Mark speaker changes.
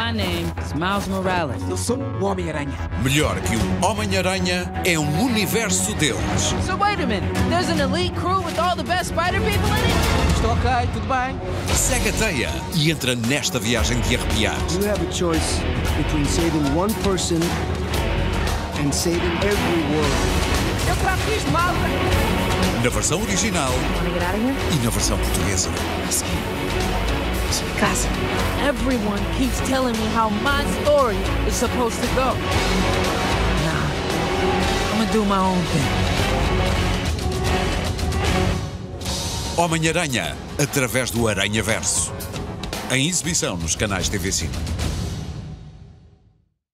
Speaker 1: My name is Miles Morales.
Speaker 2: Eu sou o Homem-Aranha.
Speaker 3: Melhor que o Homem-Aranha é um universo deles.
Speaker 1: So wait a minute. There's an elite crew with all the best spider people in it?
Speaker 2: Estou ok, tudo bem?
Speaker 3: Segue a teia e entra nesta viagem de arrepiar.
Speaker 4: You have a choice between saving one person and saving every world.
Speaker 1: Eu trato isto mal.
Speaker 3: Na versão original
Speaker 5: Want to get out of here?
Speaker 3: e na versão portuguesa.
Speaker 5: Casa.
Speaker 1: Everyone keeps telling me how my story is supposed to go. Nah, I'm gonna do my own thing.
Speaker 3: Homem-Aranha, através do Aranha Verso. Em exibição nos canais TV Cine.